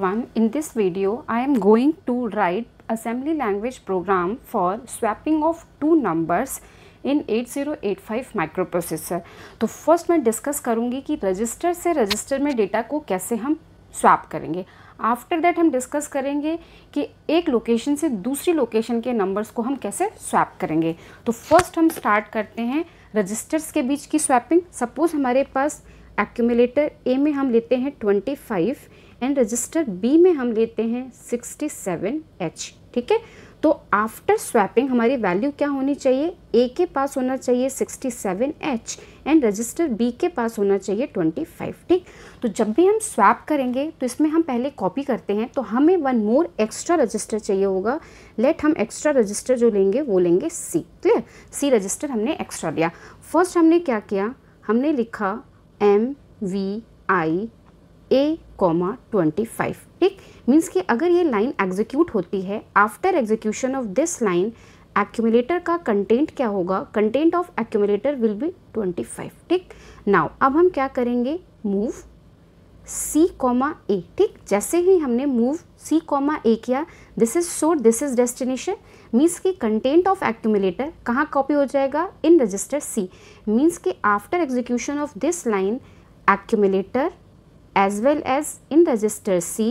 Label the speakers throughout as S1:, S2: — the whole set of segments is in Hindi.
S1: One, in this video, I am going to write assembly language program for swapping of two numbers in 8085 microprocessor तो फ़र्स्ट मैं डिस्कस करूँगी कि रजिस्टर से रजिस्टर में डेटा को कैसे हम स्वैप करेंगे। आफ्टर दैट हम डिस्कस करेंगे कि एक लोकेशन से दूसरी लोकेशन के नंबर्स को हम कैसे स्वैप करेंगे। तो फ़र्स्ट हम स्टार्ट करते हैं रजिस्टर्स के बीच की स्वैपिंग सपोज़ हमारे पास एक्यूमुलेटर ए में हम लेते हैं 25 एंड रजिस्टर बी में हम लेते हैं 67 एच ठीक है? तो आफ्टर स्वैपिंग हमारी वैल्यू क्या होनी चाहिए? ए के पास होना चाहिए 67 एच एंड रजिस्टर बी के पास होना चाहिए 25 ठीक? तो जब भी हम स्वैप करेंगे तो इसमें हम पहले कॉपी करते हैं तो हमें वन मोर एक्स्ट्रा रजिस्टर चाहिए होगा। लेट हम एक्स्ट्रा रजिस्टर जो लेंगे, वो लेंगे सी क्लियर सी रजिस्टर हमने एक्स्ट्रा लिया। फ़र्स्ट हमने क्या किया? हमने लिखा M V I A comma twenty five ठीक? मीन्स कि अगर ये लाइन एग्जीक्यूट होती है after execution of this line accumulator का कंटेंट क्या होगा? Content of accumulator will be twenty five ठीक? नाउ अब हम क्या करेंगे? मूव सी कॉमा ए ठीक? जैसे ही हमने मूव सी कॉमा ए किया this is show this is destination means कि कंटेंट ऑफ़ एक्यूमुलेटर कहाँ कॉपी हो जाएगा? इन रजिस्टर सी मीन्स कि after execution of this line accumulator as well as in register C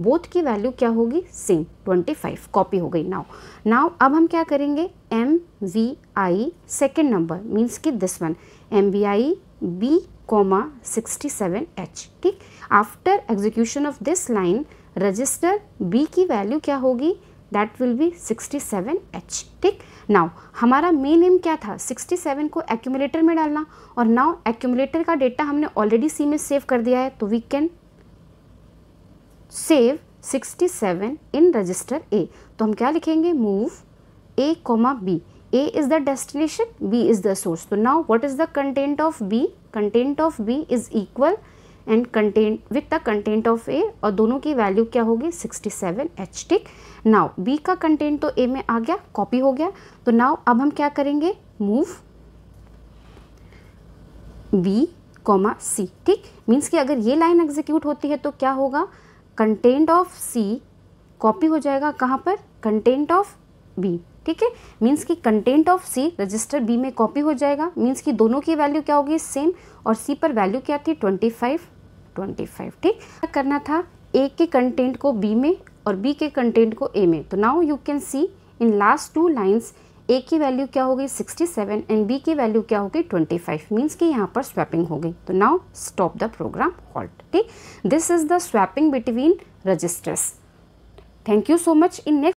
S1: both की वैल्यू क्या होगी? सेम 25 कॉपी हो गई नाउ नाउ अब हम क्या करेंगे? M V I second number means कि this one M V I B comma sixty seven H ठीक? After execution of this line register B की वैल्यू क्या होगी? दैट विल बी 67 एच ठीक? नाउ हमारा मेन एम क्या था? 67 को एक्यूमुलेटर में डालना और नाउ एक्यूमुलेटर का डेटा हमने ऑलरेडी सी में सेव कर दिया है तो we can save 67 in register A तो हम क्या लिखेंगे? Move A comma B A is the destination B is the source तो now what is the content of B content of B is equal and content with the content of A और दोनों की वैल्यू क्या होगी? 67 सेवन एच ठीक नाव बी का कंटेंट तो ए में आ गया कॉपी हो गया. तो नाउ अब हम क्या करेंगे? मूव बी कॉमा सी ठीक? मीन्स कि अगर ये लाइन एग्जीक्यूट होती है तो क्या होगा? कंटेंट ऑफ़ सी कॉपी हो जाएगा कहाँ पर? कंटेंट ऑफ़ बी ठीक है? मीन्स कि content of C register B में कॉपी हो जाएगा. मीन्स कि दोनों की वैल्यू क्या होगी? सेम और सी पर वैल्यू क्या थी? ट्वेंटी फाइव ट्वेंटी फाइव, ठीक? करना था? ए के कंटेंट को बी में और बी के कंटेंट को ए में। तो now you can see in last two lines A की वैल्यू क्या होगी 67 एंड बी की वैल्यू क्या होगी 25 मीन्स कि यहाँ पर स्वैपिंग हो गई। तो now stop the program halt ठीक? This is the swapping between registers thank you so much in next